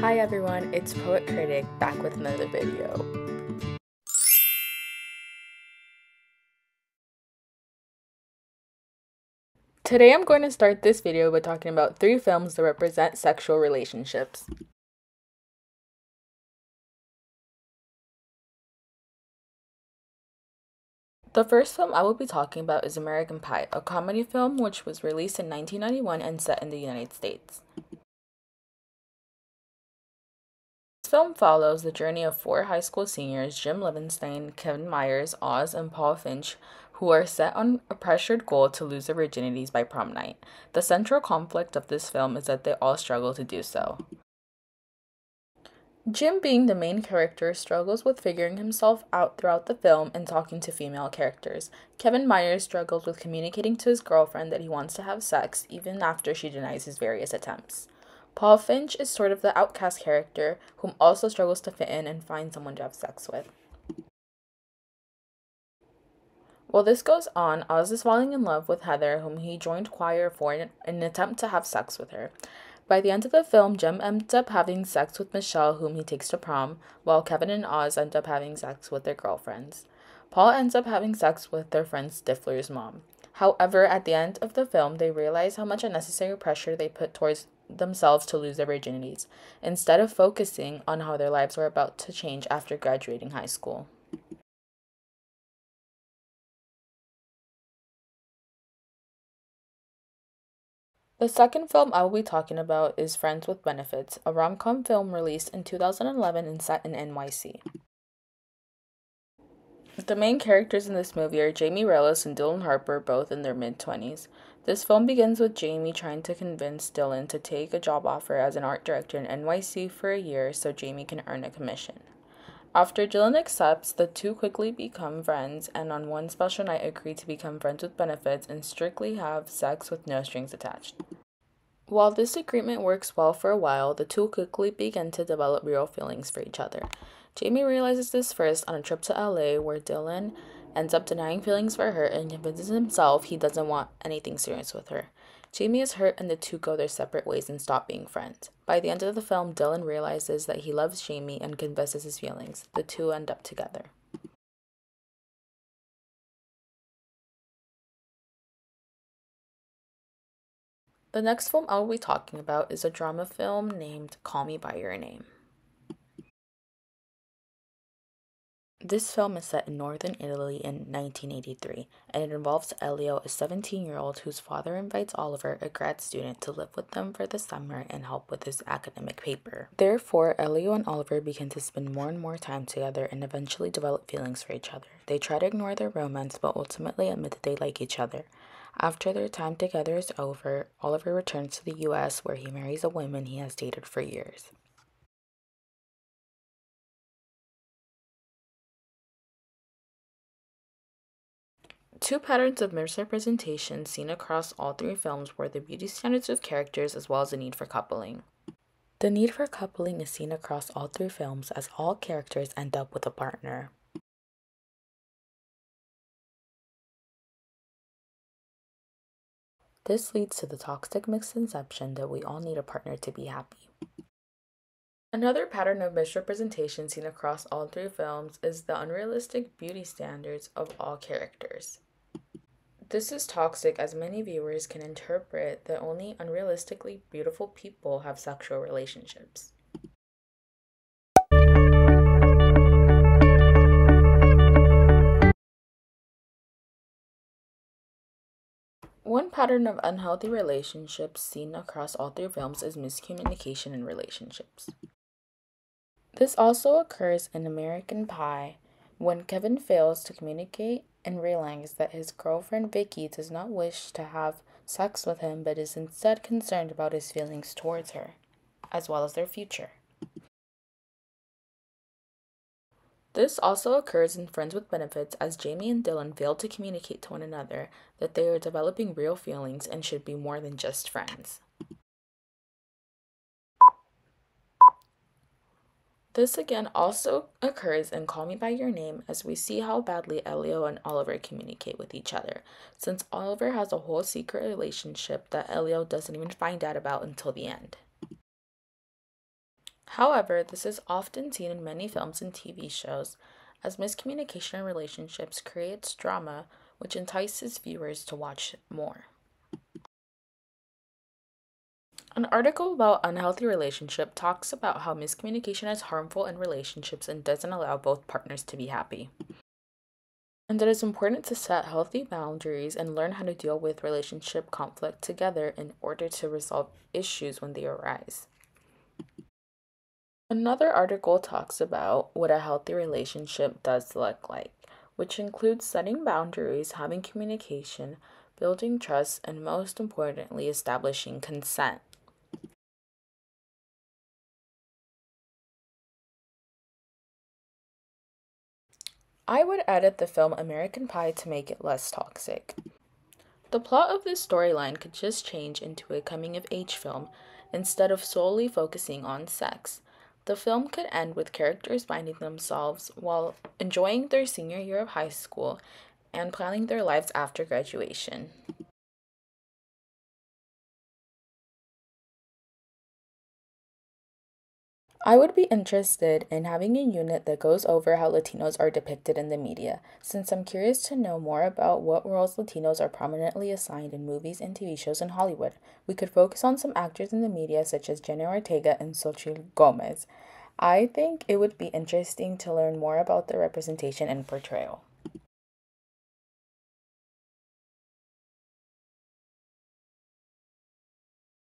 Hi everyone, it's Poet Critic back with another video. Today I'm going to start this video by talking about three films that represent sexual relationships. The first film I will be talking about is American Pie, a comedy film which was released in 1991 and set in the United States. Film follows the journey of four high school seniors, Jim Levenstein, Kevin Myers, Oz, and Paul Finch, who are set on a pressured goal to lose their virginities by prom night. The central conflict of this film is that they all struggle to do so. Jim, being the main character, struggles with figuring himself out throughout the film and talking to female characters. Kevin Myers struggles with communicating to his girlfriend that he wants to have sex even after she denies his various attempts. Paul Finch is sort of the outcast character whom also struggles to fit in and find someone to have sex with. While this goes on, Oz is falling in love with Heather, whom he joined choir for in an attempt to have sex with her. By the end of the film, Jim ends up having sex with Michelle, whom he takes to prom, while Kevin and Oz end up having sex with their girlfriends. Paul ends up having sex with their friend Stifler's mom. However, at the end of the film, they realize how much unnecessary pressure they put towards themselves to lose their virginities, instead of focusing on how their lives were about to change after graduating high school. The second film I will be talking about is Friends with Benefits, a rom com film released in 2011 and set in NYC. The main characters in this movie are Jamie Rellis and Dylan Harper, both in their mid 20s. This film begins with Jamie trying to convince Dylan to take a job offer as an art director in NYC for a year so Jamie can earn a commission. After Dylan accepts, the two quickly become friends and on one special night agree to become friends with benefits and strictly have sex with no strings attached. While this agreement works well for a while, the two quickly begin to develop real feelings for each other. Jamie realizes this first on a trip to LA where Dylan ends up denying feelings for her and convinces himself he doesn't want anything serious with her. Jamie is hurt and the two go their separate ways and stop being friends. By the end of the film, Dylan realizes that he loves Jamie and confesses his feelings. The two end up together. The next film I will be talking about is a drama film named Call Me By Your Name. This film is set in northern Italy in 1983, and it involves Elio, a 17 year old whose father invites Oliver, a grad student, to live with them for the summer and help with his academic paper. Therefore, Elio and Oliver begin to spend more and more time together and eventually develop feelings for each other. They try to ignore their romance, but ultimately admit that they like each other. After their time together is over, Oliver returns to the US where he marries a woman he has dated for years. Two patterns of misrepresentation seen across all three films were the beauty standards of characters as well as the need for coupling. The need for coupling is seen across all three films as all characters end up with a partner. This leads to the toxic misconception that we all need a partner to be happy. Another pattern of misrepresentation seen across all three films is the unrealistic beauty standards of all characters. This is toxic as many viewers can interpret that only unrealistically beautiful people have sexual relationships. One pattern of unhealthy relationships seen across all three films is miscommunication in relationships. This also occurs in American Pie when Kevin fails to communicate and realizes that his girlfriend Vicky does not wish to have sex with him but is instead concerned about his feelings towards her, as well as their future. This also occurs in Friends with Benefits as Jamie and Dylan fail to communicate to one another that they are developing real feelings and should be more than just friends. This again also occurs in Call Me By Your Name as we see how badly Elio and Oliver communicate with each other, since Oliver has a whole secret relationship that Elio doesn't even find out about until the end. However, this is often seen in many films and TV shows, as miscommunication in relationships creates drama, which entices viewers to watch more. An article about unhealthy relationship talks about how miscommunication is harmful in relationships and doesn't allow both partners to be happy. And it is important to set healthy boundaries and learn how to deal with relationship conflict together in order to resolve issues when they arise. Another article talks about what a healthy relationship does look like, which includes setting boundaries, having communication, building trust, and most importantly, establishing consent. I would edit the film American Pie to make it less toxic. The plot of this storyline could just change into a coming of age film instead of solely focusing on sex. The film could end with characters finding themselves while enjoying their senior year of high school and planning their lives after graduation. I would be interested in having a unit that goes over how Latinos are depicted in the media, since I'm curious to know more about what roles Latinos are prominently assigned in movies and TV shows in Hollywood. We could focus on some actors in the media, such as Jenna Ortega and Xochitl Gomez. I think it would be interesting to learn more about their representation and portrayal.